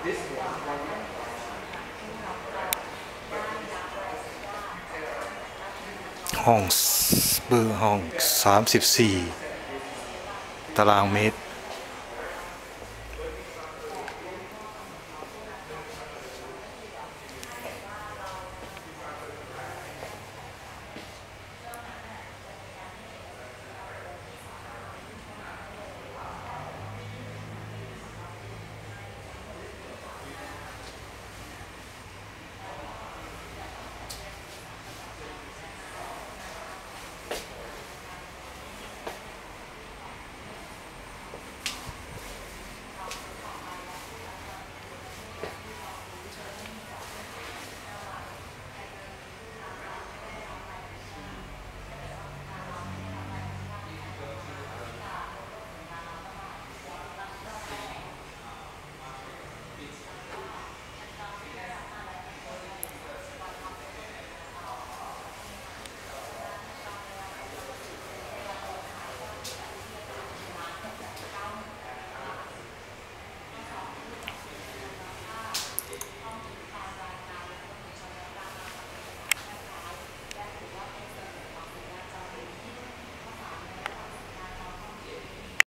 ห้องเบอร์ห้อง 34 ตารางเมตร